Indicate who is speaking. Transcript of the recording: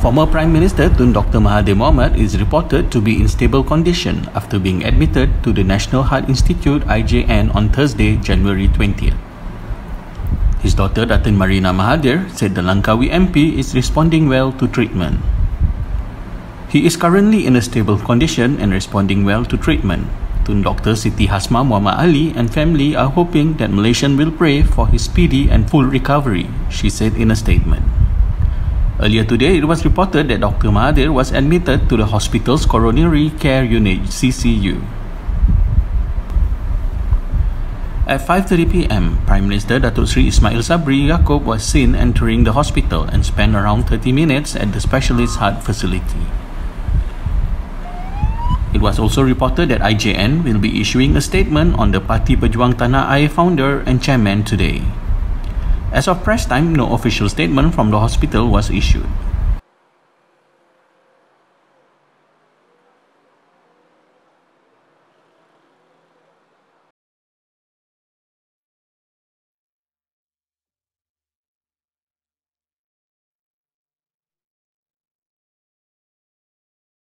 Speaker 1: Former Prime Minister Tun Dr. Mahathir Mohamad is reported to be in stable condition after being admitted to the National Heart Institute IJN on Thursday, January 20th. His daughter Datin Marina Mahathir said the Langkawi MP is responding well to treatment. He is currently in a stable condition and responding well to treatment. Tun Dr. Siti Hasmah Muhammad Ali and family are hoping that Malaysian will pray for his speedy and full recovery, she said in a statement. Earlier today, it was reported that Dr. Mahathir was admitted to the hospital's coronary care unit CCU. At 5:30 p.m., Prime Minister Datuk Sri Ismail Sabri Yaakob was seen entering the hospital and spent around 30 minutes at the specialist heart facility. It was also reported that IJN will be issuing a statement on the Parti Pejuang Tanah Air founder and chairman today. As of press time, no official statement from the hospital was issued.